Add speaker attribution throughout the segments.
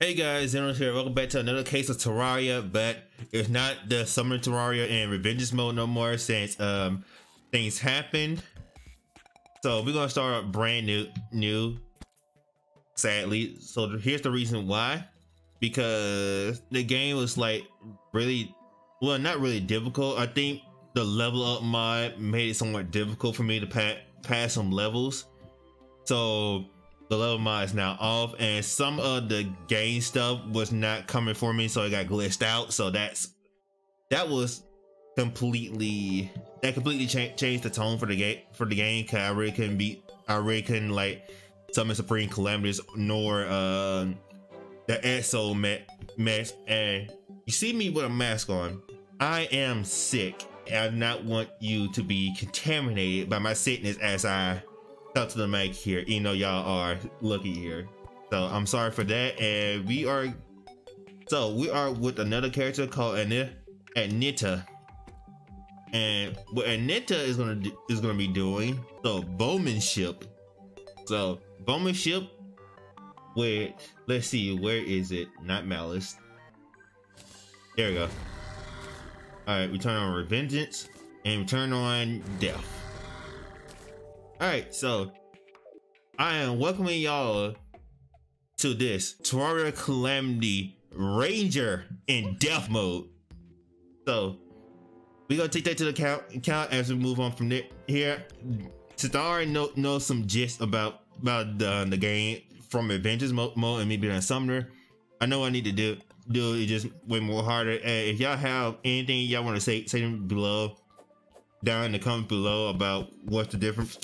Speaker 1: Hey guys, Zenos here. Welcome back to another case of Terraria, but it's not the Summer Terraria in Revengeance mode no more since um things happened. So we're gonna start brand new new sadly. So here's the reason why. Because the game was like really well not really difficult. I think the level up mod made it somewhat difficult for me to pa pass some levels. So the level mod is now off and some of the game stuff was not coming for me so it got glitched out. So that's that was completely that completely cha changed the tone for the game for the game cause I really couldn't beat I really couldn't like summon Supreme Calamitas nor uh the met mess and you see me with a mask on. I am sick and I do not want you to be contaminated by my sickness as I up to the mic here, you know y'all are lucky here. So I'm sorry for that. And we are so we are with another character called Anita. And what Anita is gonna do, is gonna be doing, so bowmanship. So bowmanship Where let's see, where is it? Not malice. There we go. Alright, we turn on revengeance and we turn on death. Alright, so I am welcoming y'all to this Terraria Calamity Ranger in death mode. So we're gonna take that to the count, count as we move on from there. Here, since I already know, know some gist about about the, uh, the game from Adventures mode, mode and me being a summoner, I know I need to do do it just way more harder. And if y'all have anything y'all want to say, say them below, down in the comments below about what's the difference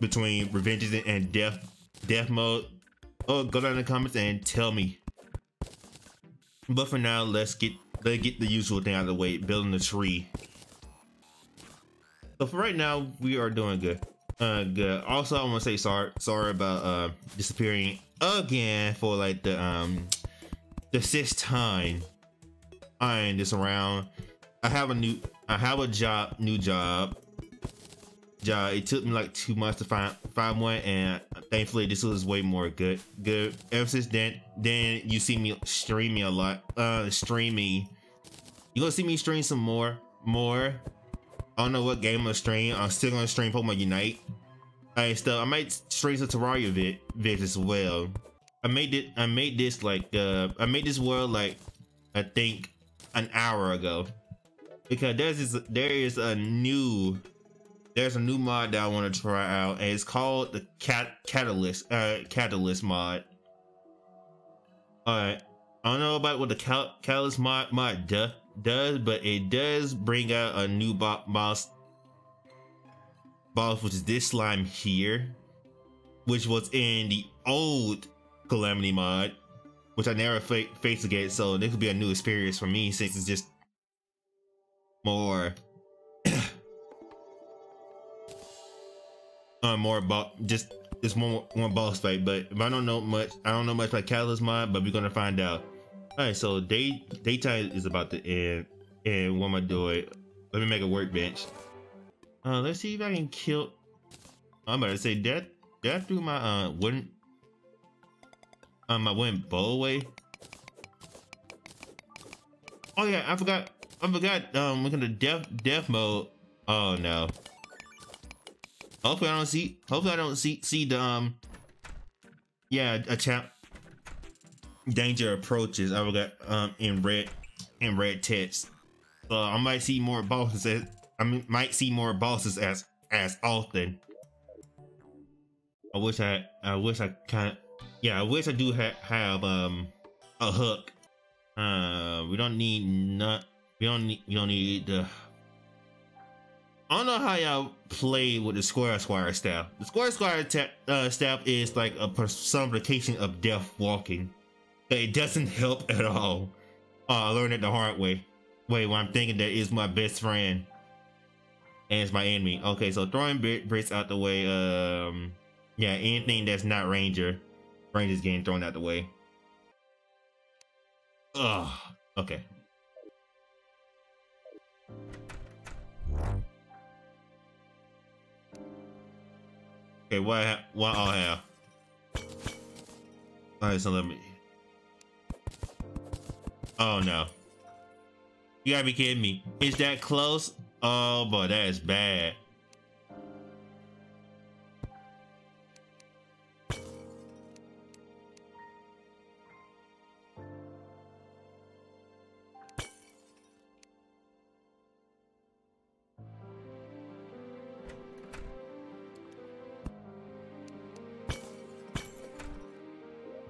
Speaker 1: between revenges and death death mode. Oh go down in the comments and tell me. But for now let's get let's get the usual thing out of the way building the tree. So for right now we are doing good. Uh good. Also i want to say sorry sorry about uh disappearing again for like the um the sixth time eyeing this around. I have a new i have a job new job It took me like two months to find find one, and thankfully this was way more good. Good. Ever since then, then you see me streaming a lot. Uh, streaming. You gonna see me stream some more, more. I don't know what game I'm stream. I'm still gonna stream Pokemon Unite. I still I might stream some Terraria vid, vid as well. I made it. I made this like uh I made this world like I think an hour ago because there's there is a new there's a new mod that I want to try out, and it's called the Cat Catalyst uh, Catalyst mod. Alright, I don't know about what the Cal Catalyst mod mod do does, but it does bring out a new bo boss, boss, which is this slime here, which was in the old Calamity mod, which I never fa faced again. So this could be a new experience for me since it's just more uh, more about just just one one boss fight. But if I don't know much, I don't know much about Catalyst mod, but we're gonna find out. All right, so day daytime is about to end, and what am I doing? Let me make a workbench. Uh, let's see if I can kill. I'm about to say that that threw my uh wooden um my wooden bow away. Oh yeah, I forgot. I forgot. Um, we're gonna death death mode. Oh no. Hopefully I don't see hopefully I don't see see the um yeah a champ danger approaches I got um in red in red text. So I might see more bosses as I might see more bosses as as often. I wish I I wish I kind of yeah I wish I do ha have um a hook. Uh, we don't need not we don't need we don't need the I don't know how y'all play with the Squirrel Squire staff. The Squirrel Squire uh, staff is like a personification of death walking. It doesn't help at all. Uh, I learned it the hard way. Wait, when I'm thinking that is my best friend. And it's my enemy. Okay, so throwing bricks out the way. Um, yeah, anything that's not Ranger. Ranger's getting thrown out the way. Ugh. Okay. Okay, what what I have? Alright, so let me. Oh no. You gotta be kidding me. Is that close? Oh boy, that is bad.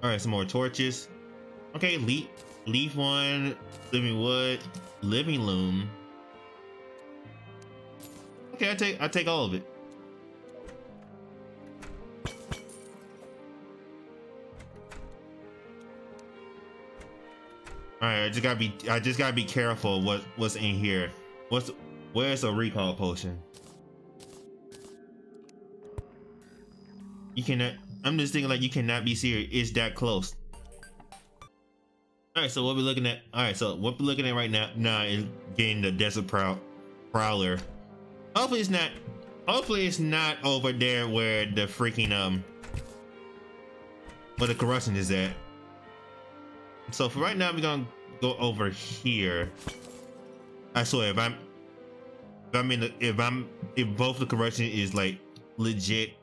Speaker 1: All right, some more torches. Okay, leaf, leaf one, living wood, living loom. Okay, I take I take all of it. All right, I just gotta be I just gotta be careful what what's in here. What's where's a recall potion? You cannot. I'm just thinking like you cannot be serious. It's that close. All right, so what we're looking at. All right, so what we're looking at right now now is getting the desert prow prowler. Hopefully it's not. Hopefully it's not over there where the freaking um. Where the corruption is at. So for right now, we're gonna go over here. I swear, if I'm, if I'm in if I'm, if both the corruption is like legit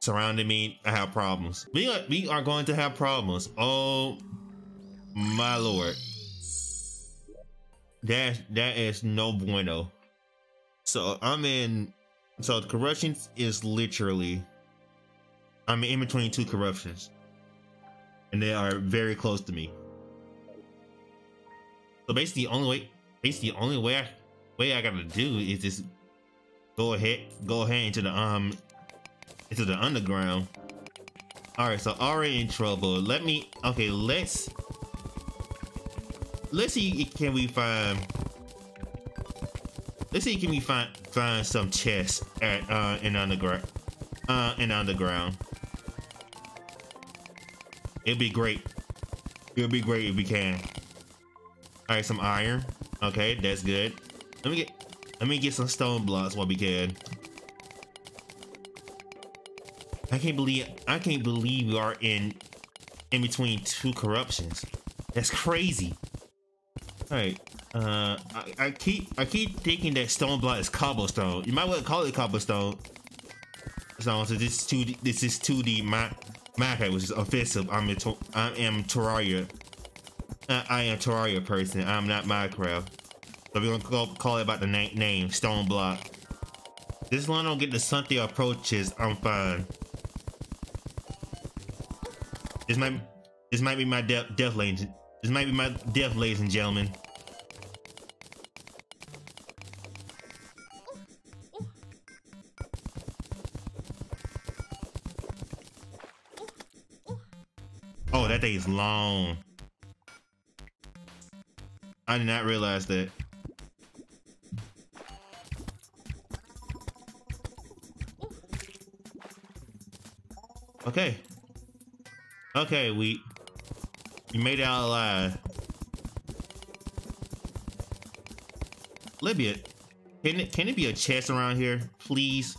Speaker 1: surrounding me, I have problems. We are, we are going to have problems. Oh my lord, that that is no bueno. So I'm in. So the corruption is literally. I'm in between two corruptions and they are very close to me. So basically, the only way, basically, the only way I, way I gotta do is just go ahead, go ahead into the um, into the underground. All right, so already in trouble. Let me, okay, let's let's see, can we find? Let's see, can we find find some chests at uh in underground, uh in underground. It'd be great. It'd be great if we can. All right, some iron. Okay, that's good. Let me get let me get some stone blocks while we can. I can't believe I can't believe we are in in between two corruptions. That's crazy. All right. Uh, I, I keep I keep thinking that stone block is cobblestone. You might want to call it cobblestone. So, so this is two this is two D my Minecraft which is offensive. I'm a I am Terraria. Uh, I am Terraria person. I'm not Minecraft. So we're gonna call, call it by the na name Stone Block. This one don't get the something approaches. I'm fine. This might this might be my death death ladies. This might be my death, ladies and gentlemen. Oh, that day is long. I did not realize that. Okay. Okay, we you made it out alive. Libya, can it can it be a chest around here, please?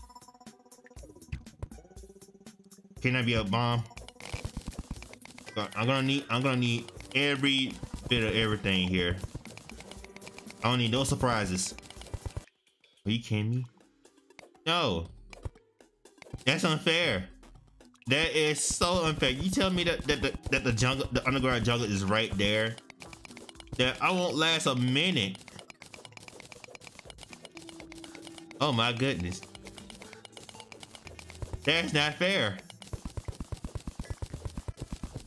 Speaker 1: Can that be a bomb? I'm gonna need I'm gonna need every bit of everything here. I don't need no surprises. Are you kidding me? No. That's unfair. That is so unfair. You tell me that that the, that the jungle, the underground jungle is right there. That I won't last a minute. Oh my goodness. That's not fair.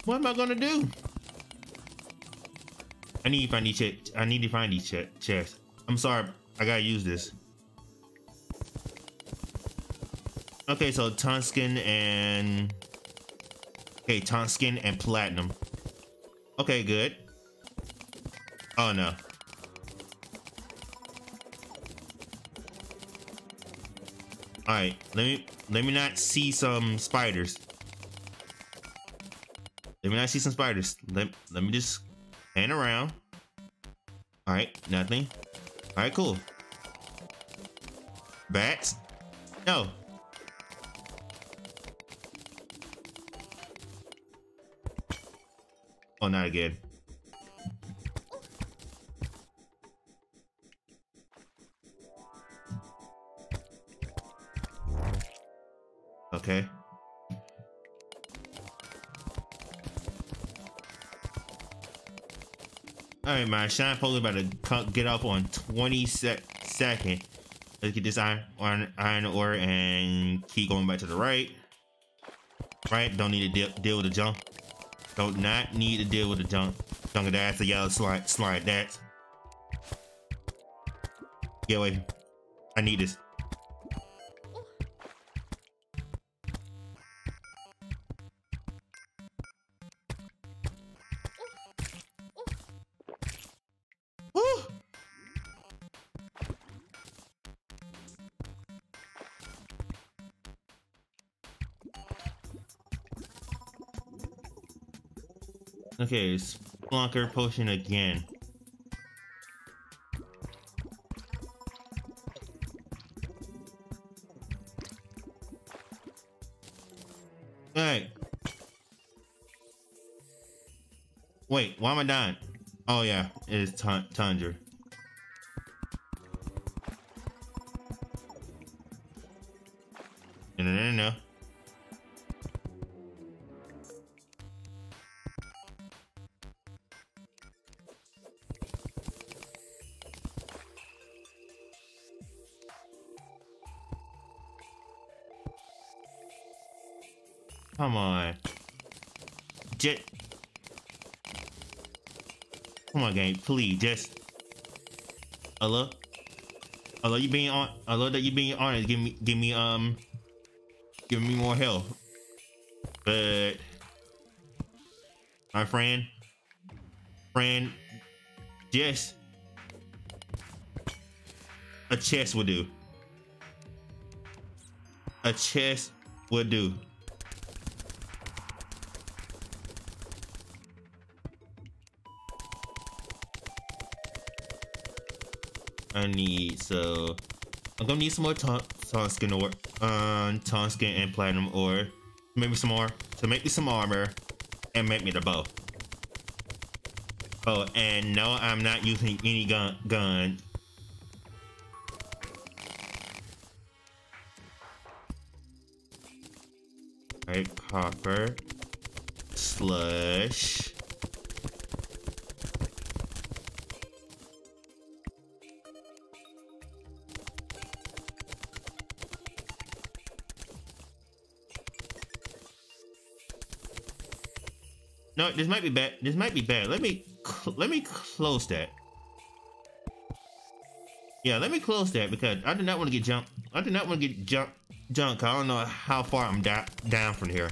Speaker 1: What am I gonna do? I need to find these chests. I need to find these ch chests. I'm sorry. I gotta use this. Okay, so tungsten and okay, tungsten and platinum. Okay, good. Oh no. All right, let me let me not see some spiders. Let me not see some spiders. Let let me just hang around. All right, nothing. All right, cool. Bats? No. Oh, not again. Okay. Alright, man. Shine Polar about to get up on 20 sec second. Let's get this iron, iron, iron ore and keep going back to the right. Right? Don't need to deal, deal with the jump. Don't not need to deal with the junk. Junk of that's a yellow slide, slide that. Get away. I need this. Okay, Spelunker potion again. Alright. Wait, why am I dying? Oh yeah, it is Tundra. Come on. Just... Come on, game. Please, just... Hello? Hello, you being on... Hello, that you being honest. Give me... Give me, um... Give me more health. But... My friend... Friend... Just... A chest would do. A chest would do. I need so I'm gonna need some more tungsten ore, uh, tungsten and platinum ore. Maybe some more to make me some armor and make me the bow. Oh, and no, I'm not using any gun. Gun. Right, copper, slush. No, this might be bad. This might be bad. Let me let me close that. Yeah, let me close that because I do not want to get junk. I do not want to get junk. Junk. I don't know how far I'm da down from here.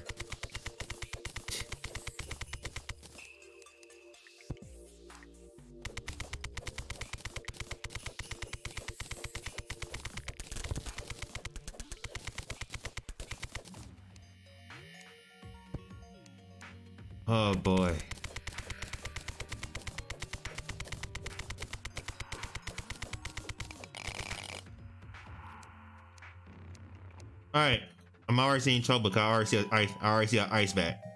Speaker 1: Alright. I'm already seeing trouble because I already see ice I already see an ice back.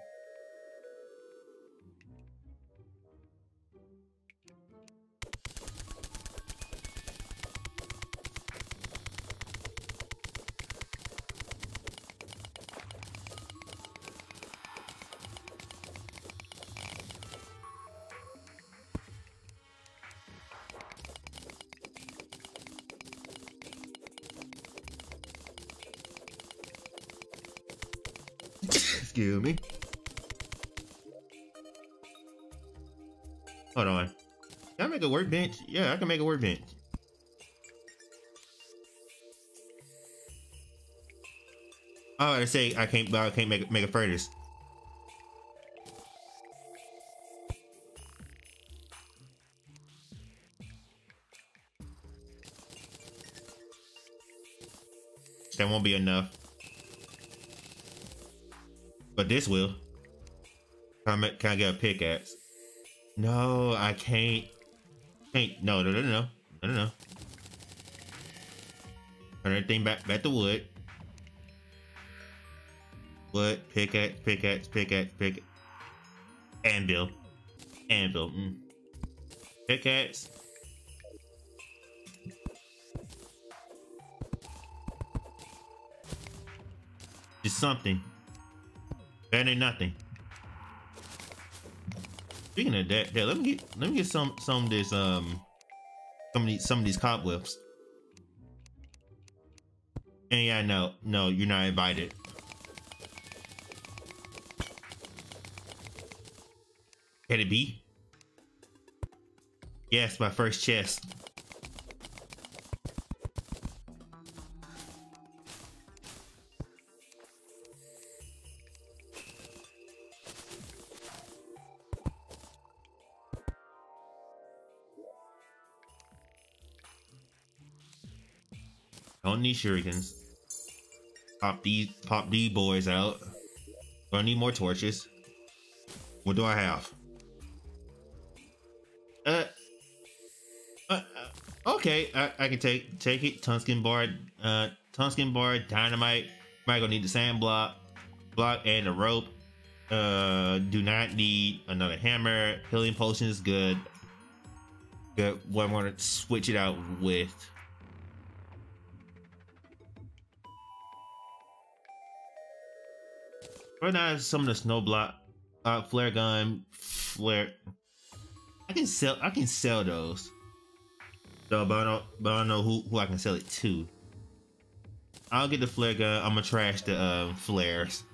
Speaker 1: Yeah, I can make a workbench. Oh, I say I can't, I can't make make a furnace. That won't be enough. But this will. Can I, can I get a pickaxe? No, I can't. Can't. No, no, no, no, no, no, no. Turn everything back, back to wood. Wood, pickaxe, pickaxe, pickaxe, pickaxe. Anvil. Anvil. Mm. Pickaxe. Just something. Better than nothing. Speaking of that, yeah, let me get let me get some some of this um some of these some of these cobwebs. And yeah, no, no, you're not invited. Can it be? Yes, my first chest. Don't need shurikens. Pop these, pop these boys out. Gonna need more torches. What do I have? Uh, uh, uh okay, I, I, can take take it. Tungsten bar, uh, tungsten bar, dynamite. Might gonna need the sand block, block, and a rope. Uh, do not need another hammer. Healing potion is good. Good. What I'm gonna switch it out with. Right now, some of the snow block, uh, flare gun, flare. I can sell. I can sell those. So, but I don't. But I don't know who who I can sell it to. I'll get the flare gun. I'm gonna trash the uh, flares.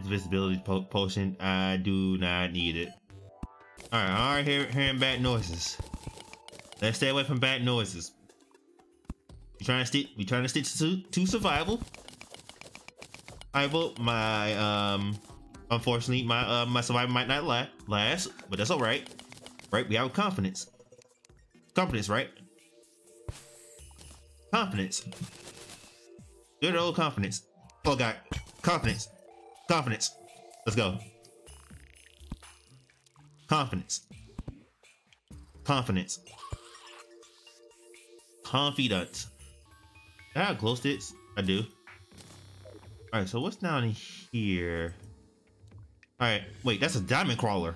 Speaker 1: Visibility po potion. I do not need it. All right. All right. Hear, hearing bad noises. Let's stay away from bad noises. Trying to stick. We trying to stick to to survival. Survival. My um, unfortunately, my uh, my survival might not la last, but that's all right. Right? We have confidence. Confidence, right? Confidence. Good old confidence. Oh god, confidence. Confidence. Let's go. Confidence. Confidence. Confidence. I have glow sticks? I do. Alright, so what's down here? Alright, wait, that's a diamond crawler.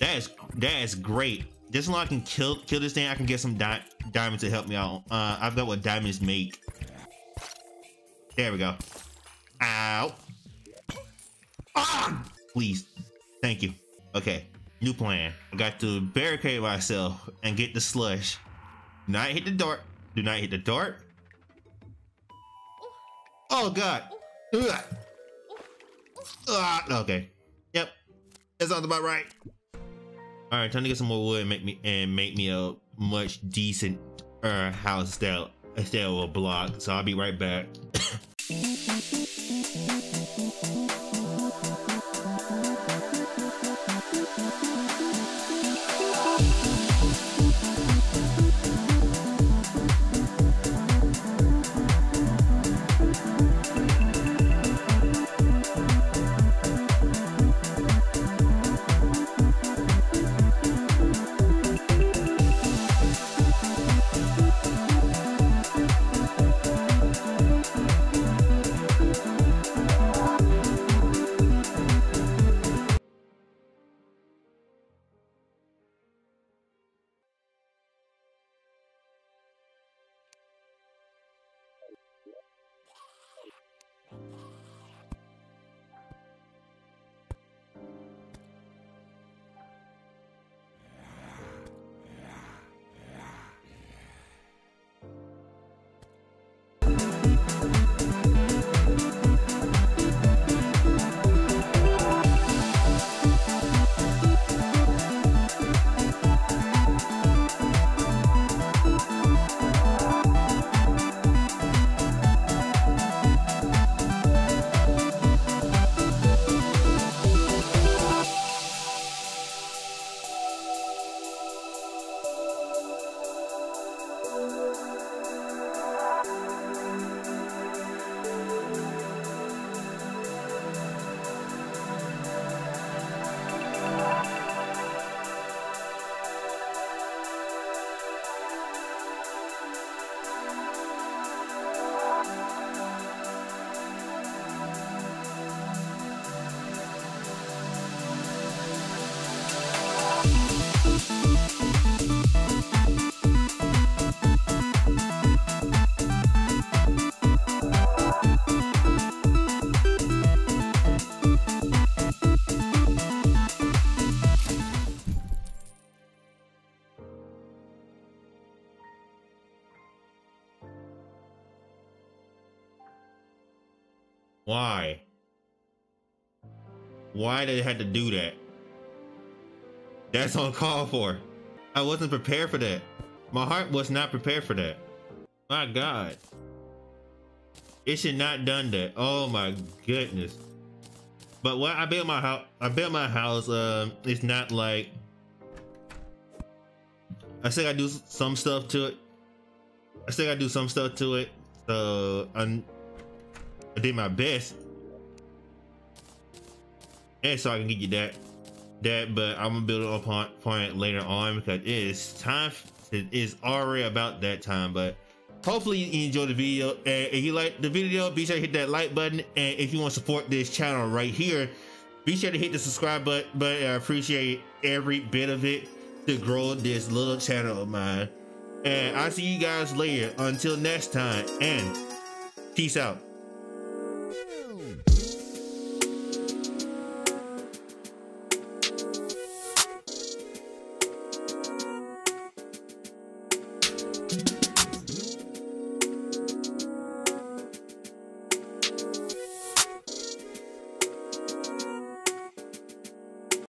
Speaker 1: That is that is great. Just so I can kill kill this thing, I can get some di diamonds to help me out. Uh, I've got what diamonds make. There we go. Ow. Ah! Please. Thank you. Okay. New plan. I got to barricade myself and get the slush. Do not hit the dart. Do not hit the dart. Oh god. Ugh. Okay. Yep. That sounds about right. All right, time to get some more wood and make me and make me a much decent uh house that of a block. So I'll be right back. Why? Why did they have to do that? That's uncalled for. I wasn't prepared for that. My heart was not prepared for that. My God. It should not done that. Oh my goodness. But what I built my house, I built my house. Um, it's not like I still gotta do some stuff to it. I still gotta do some stuff to it. So I'm, I did my best, and so I can get you that, that. But I'm gonna build upon, it later on because it is time. It is already about that time, but hopefully you enjoyed the video and if you like the video be sure to hit that like button and if you want to support this channel right here be sure to hit the subscribe button but i appreciate every bit of it to grow this little channel of mine and i'll see you guys later until next time and peace out